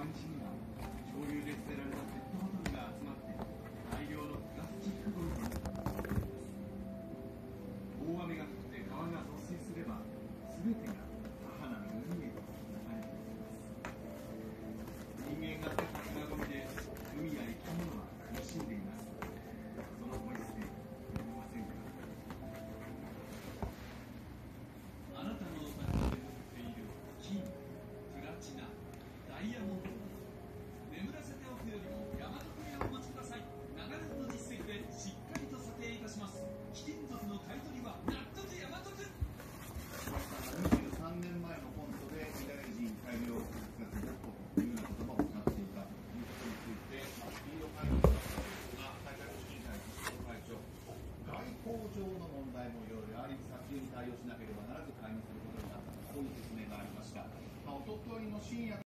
관심이 많아요. イヤモンド眠らせておくよりも山の栗をお待ちください長年の実績でしっかりと査定いたします貴金属の買い取りは納得山徳23年前のコントで未来人大量復活ごっというような言葉を使っていたということについてスピード会議だったんですが最大基金会議会長外交上の問題もいろいろあり早急に対応しなければならず解任することになったという説明がありました、まあ、おととの深夜